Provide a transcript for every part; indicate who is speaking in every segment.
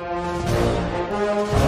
Speaker 1: Música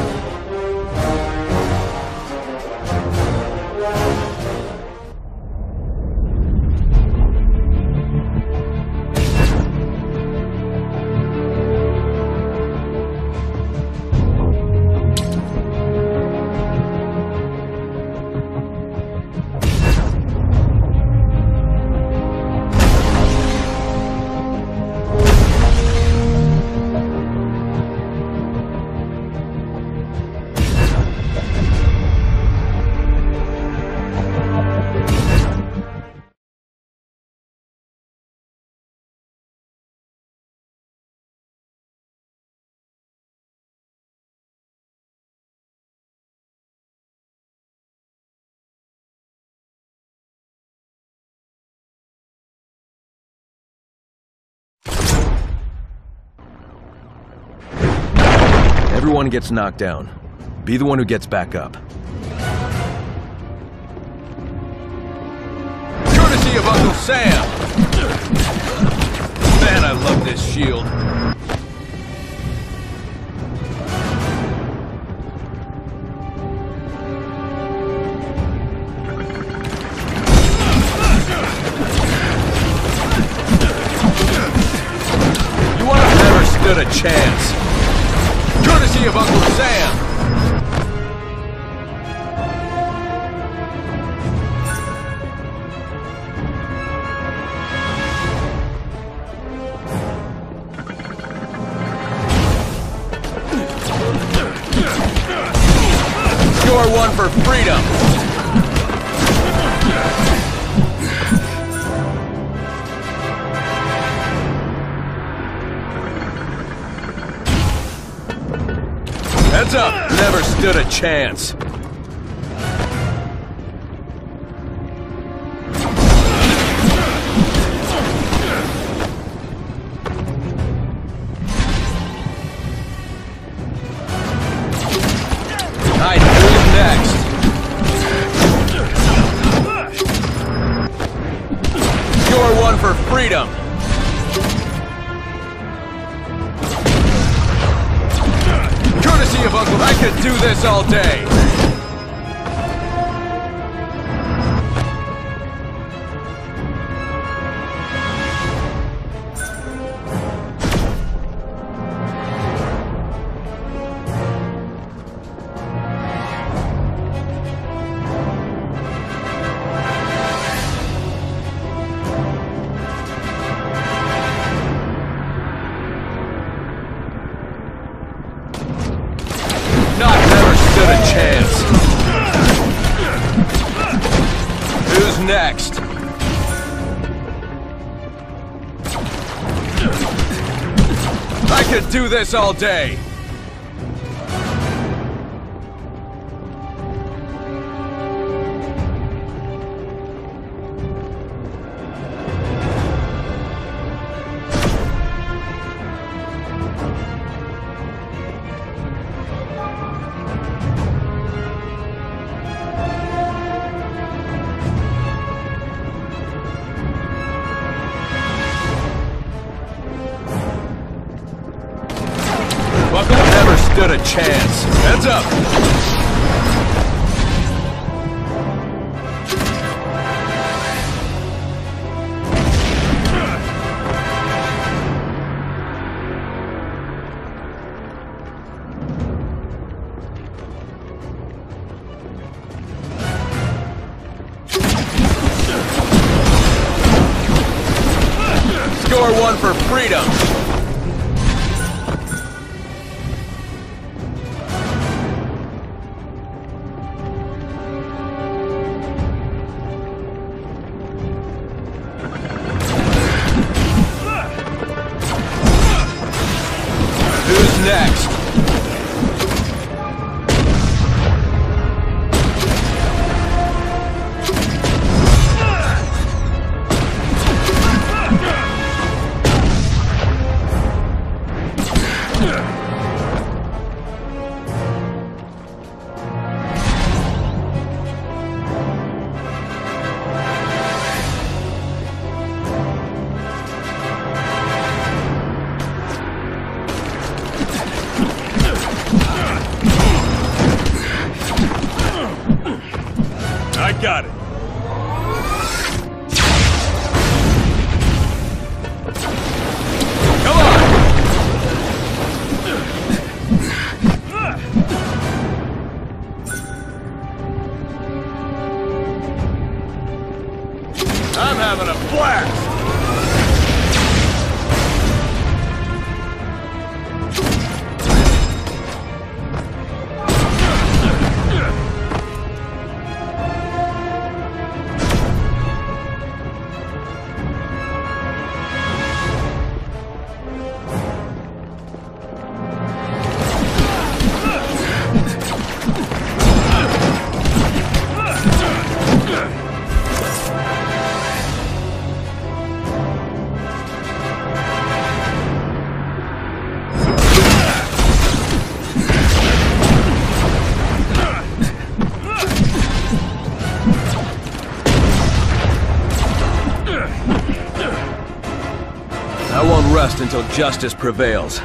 Speaker 1: Everyone gets knocked down. Be the one who gets back up.
Speaker 2: Courtesy of Uncle Sam! Man, I love this shield. You have never stood a chance. Courtesy of Uncle Sam! Score one for freedom! Heads up! Never stood a chance. Freedom! I could do this all day! Next? I could do this all day. A chance. Heads up. Score one for freedom. Next? Got it. I'm having a blast!
Speaker 1: Until justice prevails.